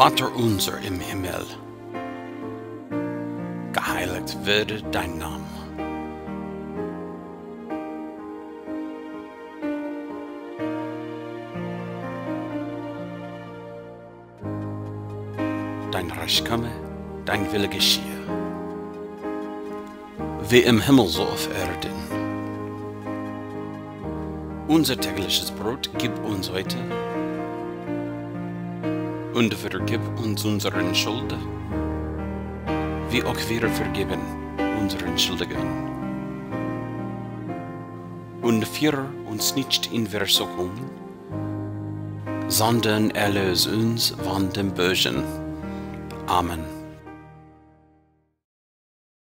Vater unser im Himmel, geheiligt werde dein Name. Dein Reich komme, dein Wille geschehe, wie im Himmel so auf Erden. Unser tägliches Brot gib uns heute und vergib uns unseren Schuld, wie auch wir vergeben unseren Schuldigen. Und führe uns nicht in Versuchung, sondern erlöse uns von dem Bösen. Amen.